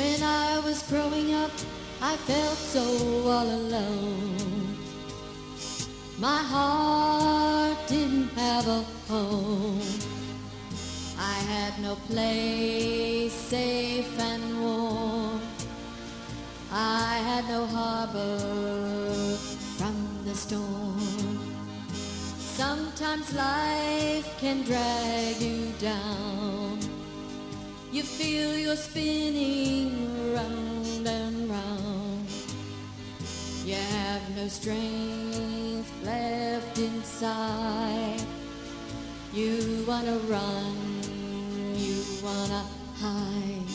When I was growing up, I felt so all alone. My heart didn't have a home. I had no place safe and warm. I had no harbor from the storm. Sometimes life can drag you down. You feel you're spinning round and round. You have no strength left inside. You wanna run, you wanna hide.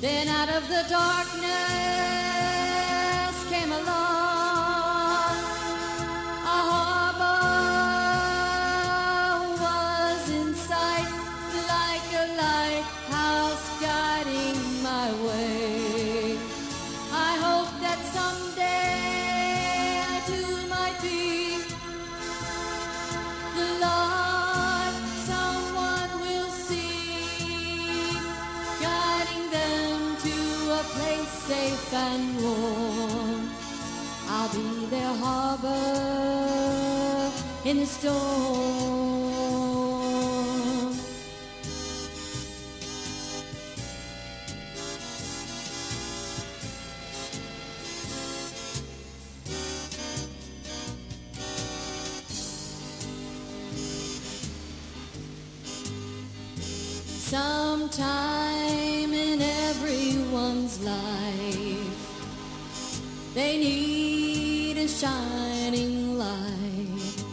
Then out of the darkness came along safe and warm. I'll be their harbor in the storm. Sometime everyone's life, they need a shining light.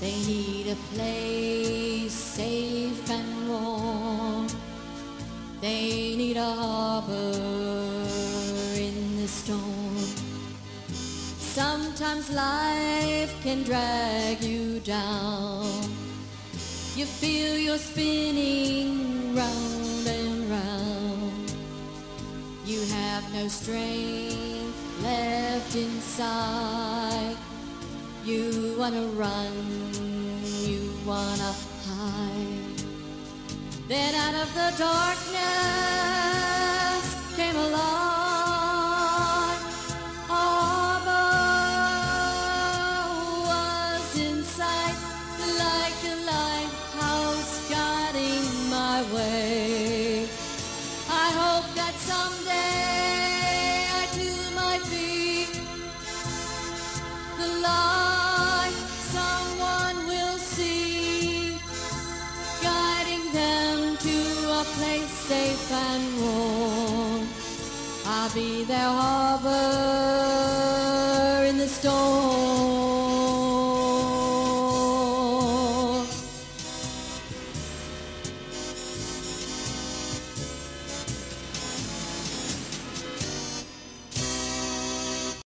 They need a place safe and warm. They need a harbor in the storm. Sometimes life can drag you down. You feel you're spinning no strength left inside. You wanna run, you wanna hide. Then out of the darkness came along I'll be their harbor in the storm.